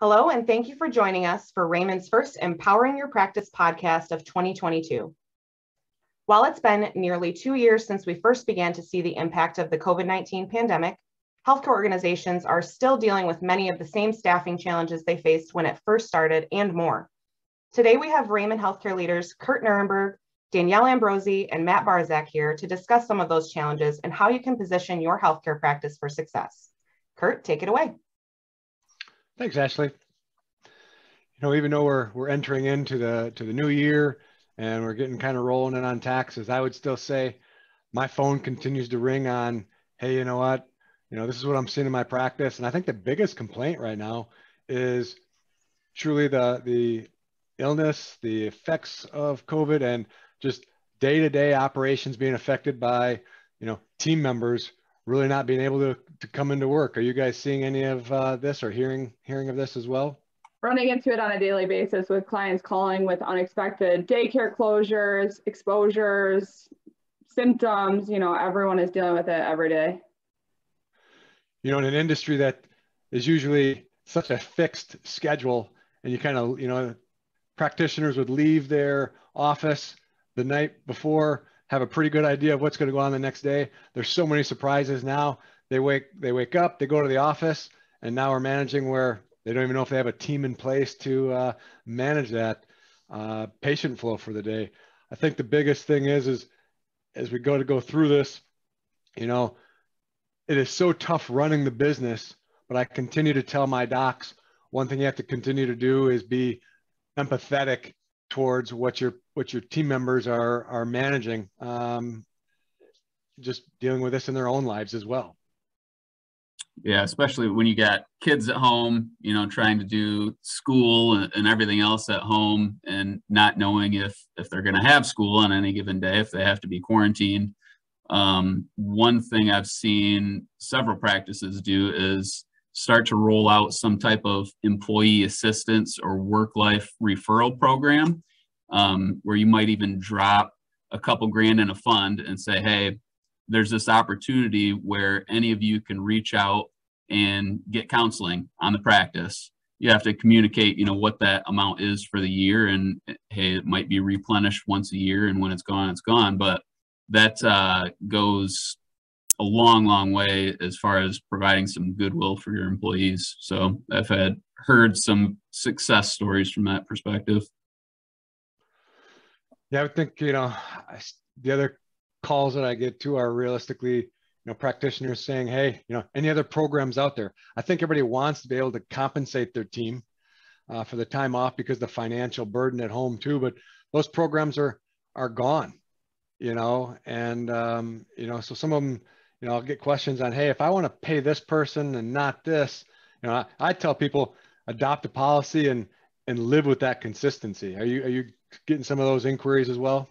Hello, and thank you for joining us for Rehmann's first Empowering Your Practice podcast of 2022. While it's been nearly two years since we first began to see the impact of the COVID 19 pandemic, healthcare organizations are still dealing with many of the same staffing challenges they faced when it first started and more. Today, we have Raymond healthcare leaders Curt Nurenberg, Danielle Ambrozy, and Matt Barczak here to discuss some of those challenges and how you can position your healthcare practice for success. Curt, take it away. Thanks, Ashley. You know, even though we're we're entering into the to the new year and we're getting kind of rolling in on taxes, I would still say my phone continues to ring on, hey, you know what? You know, this is what I'm seeing in my practice. And I think the biggest complaint right now is truly the the illness, the effects of COVID and just day-to-day operations being affected by, you know, team members really not being able to, to come into work. Are you guys seeing any of uh, this or hearing hearing of this as well? Running into it on a daily basis with clients calling with unexpected daycare closures, exposures, symptoms. You know, everyone is dealing with it every day. You know, in an industry that is usually such a fixed schedule, and you kind of, you know, practitioners would leave their office the night before have a pretty good idea of what's going to go on the next day. There's so many surprises now. They wake they wake up, they go to the office, and now we're managing where they don't even know if they have a team in place to uh, manage that uh, patient flow for the day. I think the biggest thing is is as we go to go through this, you know, it is so tough running the business. But I continue to tell my docs one thing you have to continue to do is be empathetic towards what your what your team members are are managing um, just dealing with this in their own lives as well. Yeah especially when you got kids at home you know trying to do school and, and everything else at home and not knowing if if they're going to have school on any given day if they have to be quarantined. Um, one thing i've seen several practices do is start to roll out some type of employee assistance or work life referral program um, where you might even drop a couple grand in a fund and say, hey, there's this opportunity where any of you can reach out and get counseling on the practice. You have to communicate, you know, what that amount is for the year, and hey, it might be replenished once a year, and when it's gone, it's gone. But that uh, goes a long, long way as far as providing some goodwill for your employees. So I've had heard some success stories from that perspective. Yeah, I would think, you know, I, the other calls that I get to are realistically, you know, practitioners saying, hey, you know, any other programs out there? I think everybody wants to be able to compensate their team uh, for the time off because the financial burden at home too, but those programs are are gone, you know, and um, you know, so some of them you know, I'll get questions on, hey, if I want to pay this person and not this, you know, I, I tell people adopt a policy and and live with that consistency. Are you are you getting some of those inquiries as well?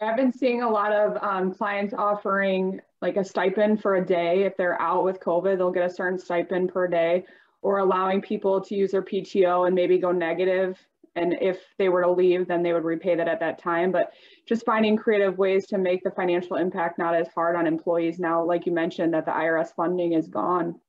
I've been seeing a lot of um, clients offering like a stipend for a day. If they're out with COVID, they'll get a certain stipend per day, or allowing people to use their PTO and maybe go negative and if they were to leave then they would repay that at that time. But just finding creative ways to make the financial impact not as hard on employees now like you mentioned that the irs funding is gone.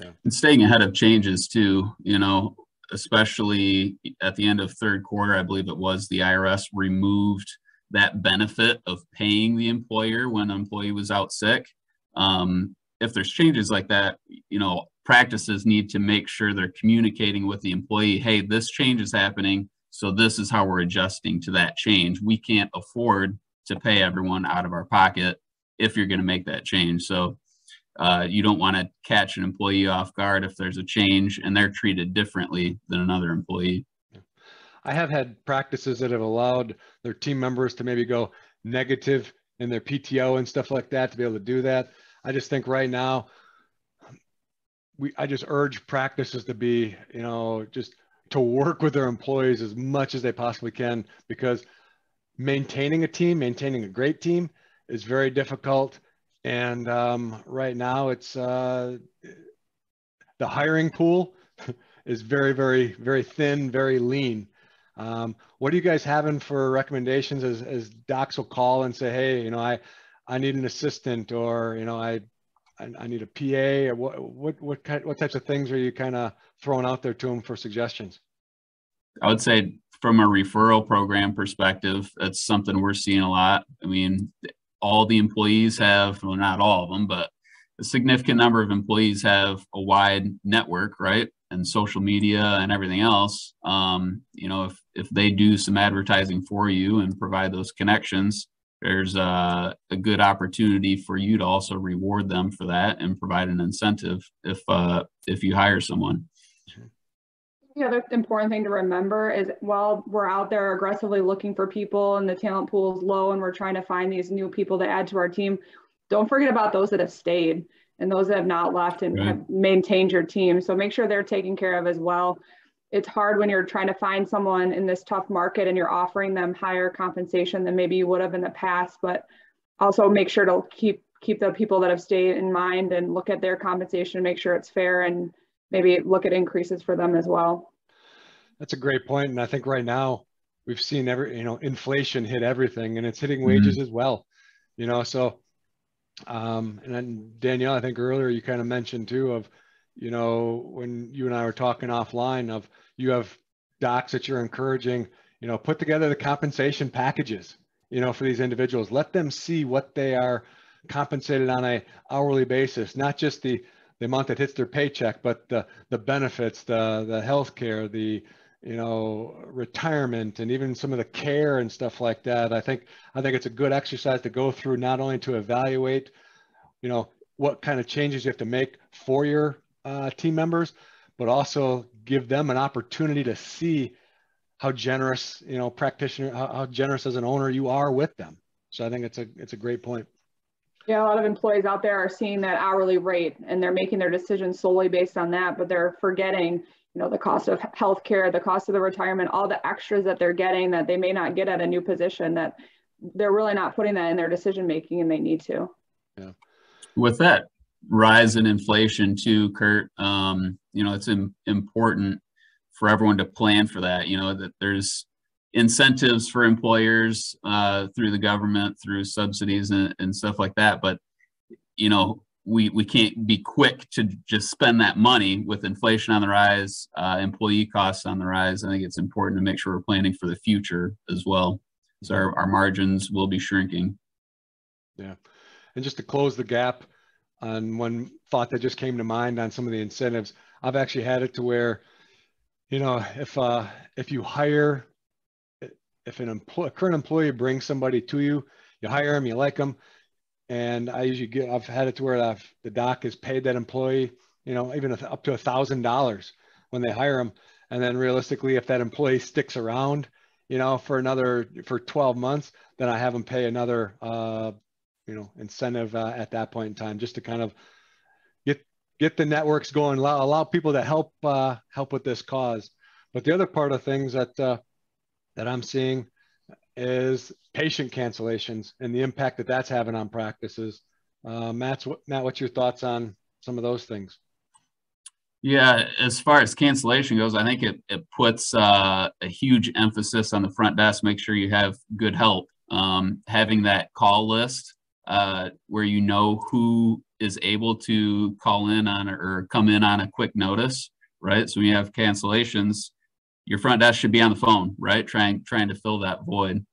Yeah. and staying ahead of changes too you know especially at the end of third quarter i believe it was the irs removed that benefit of paying the employer when an employee was out sick. Um, if there's changes like that you know practices need to make sure they're communicating with the employee hey this change is happening so this is how we're adjusting to that change. We can't afford to pay everyone out of our pocket if you're going to make that change. So uh, you don't want to catch an employee off guard if there's a change and they're treated differently than another employee. I have had practices that have allowed their team members to maybe go negative in their pto and stuff like that to be able to do that. I just think right now we I just urge practices to be, you know, just to work with their employees as much as they possibly can because maintaining a team, maintaining a great team is very difficult. And um, right now it's uh, the hiring pool is very, very, very thin, very lean. Um, what are you guys having for recommendations as, as docs will call and say, hey, you know, I, I need an assistant or, you know, I I, I need a PA or what, what, what, kind, what types of things are you kind of throwing out there to them for suggestions? I would say from a referral program perspective, that's something we're seeing a lot. I mean, all the employees have, well, not all of them, but a significant number of employees have a wide network, right? And social media and everything else. Um, you know, if, if they do some advertising for you and provide those connections, there's a, a good opportunity for you to also reward them for that and provide an incentive if uh, if you hire someone. The other important thing to remember is while we're out there aggressively looking for people and the talent pool is low and we're trying to find these new people to add to our team, don't forget about those that have stayed and those that have not left and right. have maintained your team. So make sure they're taken care of as well. It's hard when you're trying to find someone in this tough market and you're offering them higher compensation than maybe you would have in the past, but also make sure to keep keep the people that have stayed in mind and look at their compensation and make sure it's fair and maybe look at increases for them as well. That's a great. And I think right now we've seen every, you know, inflation hit everything and it's hitting wages mm-hmm. as well, you know, so um, and then Danielle, I think earlier you kind of mentioned too of, you know, when you and I were talking offline of you have docs that you're encouraging, you know, put together the compensation packages, you know, for these individuals. Let them see what they are compensated on a hourly basis, not just the the amount that hits their paycheck, but the the benefits, the the health care, the you know retirement and even some of the care and stuff like that i think i think it's a good exercise to go through not only to evaluate you know what kind of changes you have to make for your uh, team members but also give them an opportunity to see how generous you know practitioner how, how generous as an owner you are with them so i think it's a it's a great point yeah, a lot of employees out there are seeing that hourly rate and they're making their decisions solely based on that, but they're forgetting you know, the cost of healthcare, the cost of the retirement, all the extras that they're getting that they may not get at a new position that they're really not putting that in their decision making and they need to. Yeah. With that rise in inflation too, Curt, um, you know, it's Im- important for everyone to plan for that, you know, that there's incentives for employers uh, through the government, through subsidies and, and stuff like that. But, you know, we we can't be quick to just spend that money with inflation on the rise, uh, employee costs on the rise. I think it's important to make sure we're planning for the future as well, so our, our margins will be shrinking. Yeah, and just to close the gap on one thought that just came to mind on some of the incentives, I've actually had it to where, you know, if uh, if you hire, if an employee, current employee brings somebody to you, you hire them, you like them and I usually get I've had it to where I've, the doc has paid that employee, you know, even up to a thousand dollars when they hire them, and then realistically, if that employee sticks around, you know, for another for 12 months, then I have them pay another, uh, incentive uh, at that point in time, just to kind of get get the networks going, allow, allow people to help uh, help with this cause. But the other part of things that uh, that I'm seeing is patient cancellations and the impact that that's having on practices. Uh, Matt's, Matt, what's your thoughts on some of those things? Yeah, as far as cancellation goes, I think it, it puts uh, a huge emphasis on the front desk. Make sure you have good help. Um, having that call list uh, where you know who is able to call in on or come in on a quick notice, right? So when you have cancellations, your front desk should be on the phone, right? Trying trying to fill that void.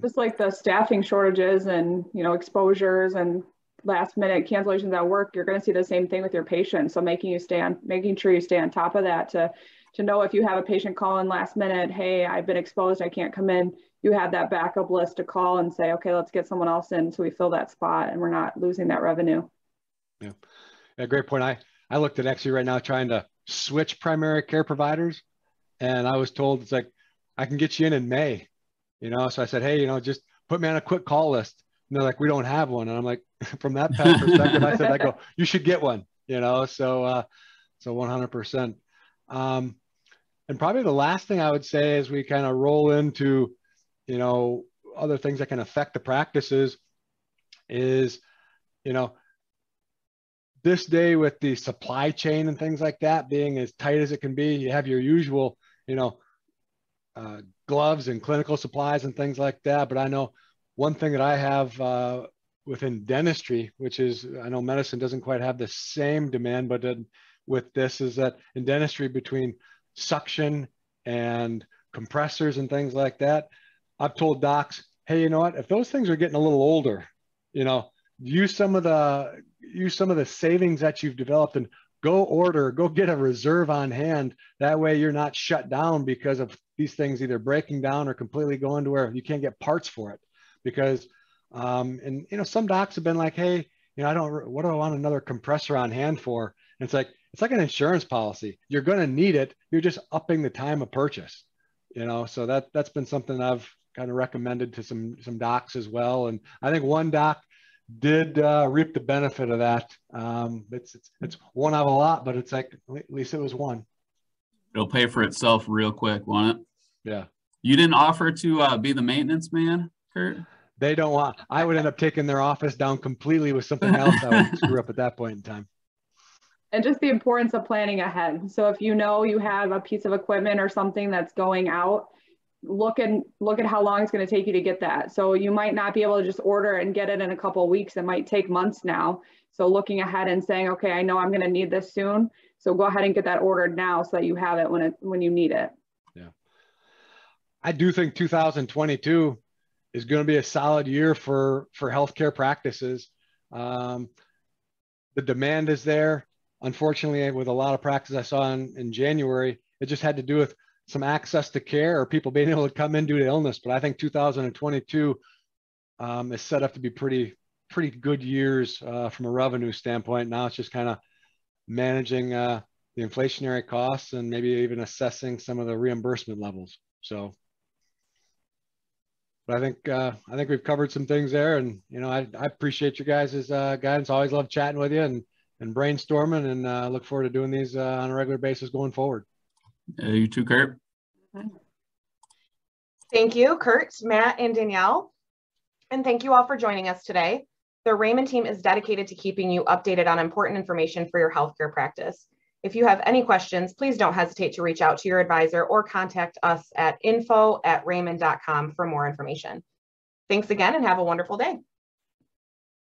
Just like the staffing shortages and you know exposures and last minute cancellations at work, you're going to see the same thing with your patients. So making you stay on, making sure you stay on top of that to to know if you have a patient call in last minute, hey, I've been exposed, I can't come in. You have that backup list to call and say, okay, let's get someone else in so we fill that spot and we're not losing that revenue. Yeah, yeah great point. I I looked at actually right now trying to switch primary care providers. And I was told it's like, I can get you in in May, you know? So I said, Hey, you know, just put me on a quick call list. And they're like, we don't have one. And I'm like, from that perspective, I said, I go, you should get one, you know? So, uh, so 100%. Um, and probably the last thing I would say as we kind of roll into, you know, other things that can affect the practices is, you know, this day with the supply chain and things like that being as tight as it can be, you have your usual, you know, uh, gloves and clinical supplies and things like that. But I know one thing that I have uh, within dentistry, which is, I know medicine doesn't quite have the same demand, but with this is that in dentistry between suction and compressors and things like that, I've told docs, hey, you know what? If those things are getting a little older, you know, use some of the use some of the savings that you've developed and go order, go get a reserve on hand. That way you're not shut down because of these things either breaking down or completely going to where you can't get parts for it. Because um, and you know, some docs have been like, hey, you know, I don't what do I want another compressor on hand for? And it's like it's like an insurance policy. You're going to need it. You're just upping the time of purchase. You know, so that that's been something I've kind of recommended to some some docs as well. And I think one doc did uh, reap the benefit of that. Um, it's, it's it's one of a lot, but it's like at least it was one. It'll pay for itself real quick, won't it? Yeah. You didn't offer to uh, be the maintenance man, Curt. They don't want. I would end up taking their office down completely with something else. I would screw up at that point in time. And just the importance of planning ahead. So if you know you have a piece of equipment or something that's going out, look and look at how long it's going to take you to get that. So you might not be able to just order and get it in a couple weeks. It might take months now. So looking ahead and saying, okay, I know I'm going to need this soon. So go ahead and get that ordered now so that you have it when it when you need it. Yeah. I do think 2022 is going to be a solid year for for healthcare practices. Um, the demand is there. Unfortunately, with a lot of practice I saw in, in January, it just had to do with some access to care or people being able to come in due to illness. But I think 2022 um, is set up to be pretty pretty good years uh, from a revenue standpoint. Now it's just kind of managing uh, the inflationary costs and maybe even assessing some of the reimbursement levels. So, but I think uh, I think we've covered some things there, and you know I, I appreciate you guys' uh, guidance. Always love chatting with you and and brainstorming, and uh, look forward to doing these uh, on a regular basis going forward. Uh, you too, Curt. Thank you, Curt, Matt, and Danielle. And thank you all for joining us today. The Rehmann team is dedicated to keeping you updated on important information for your healthcare practice. If you have any questions, please don't hesitate to reach out to your advisor or contact us at info at rehmann.com for more information. Thanks again and have a wonderful day.